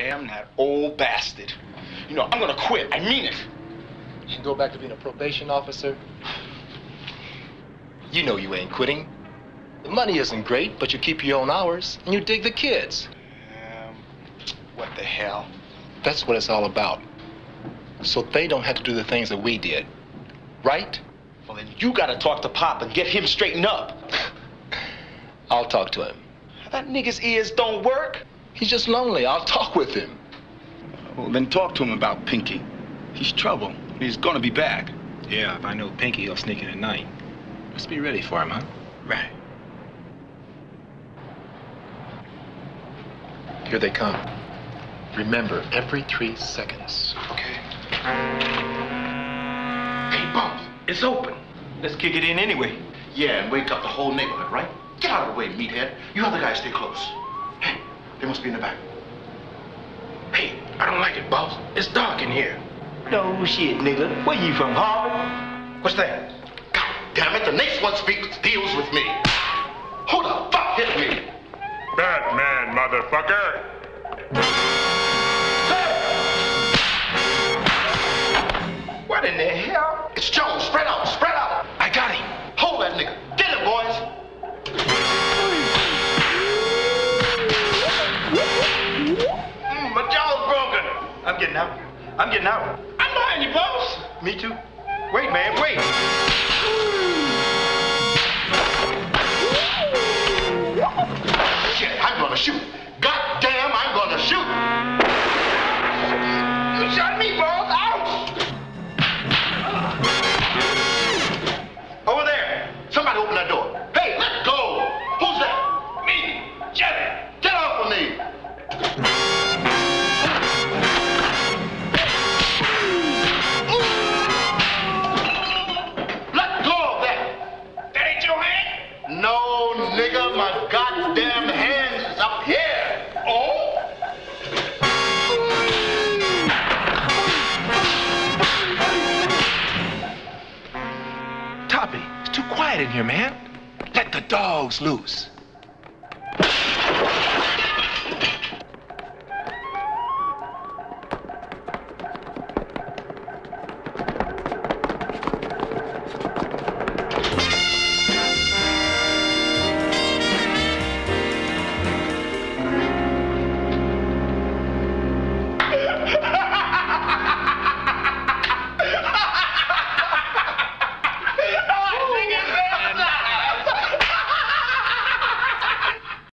damn that old bastard. You know, I'm gonna quit. I mean it. You can go back to being a probation officer? You know you ain't quitting. The money isn't great, but you keep your own hours, and you dig the kids. Um, what the hell? That's what it's all about. So they don't have to do the things that we did. Right? Well, then you gotta talk to Pop and get him straightened up. I'll talk to him. That nigga's ears don't work. He's just lonely. I'll talk with him. Well, then talk to him about Pinky. He's trouble. He's gonna be back. Yeah, if I know Pinky, he'll sneak in at night. Let's be ready for him, huh? Right. Here they come. Remember, every three seconds. Okay. Hey, Bumps, it's open. Let's kick it in anyway. Yeah, and wake up the whole neighborhood, right? Get out of the way, meathead. You other guys stay close. Hey, they must be in the back. Hey, I don't like it, boss. It's dark in here. No shit, nigga. Where you from, Harvard? What's that? God damn it, the next one speaks deals with me. Who the fuck hit me? Batman, motherfucker! What in the hell? It's Jones. Mm, my jaw's broken. I'm getting out. I'm getting out. I'm behind you, boss. Me too. Wait, man, wait. Shit, I'm gonna shoot. God damn, I'm gonna shoot. You shot me, boss. Ouch! Nigga, my goddamn hands is up here. Oh? Toppy, it's too quiet in here, man. Let the dogs loose.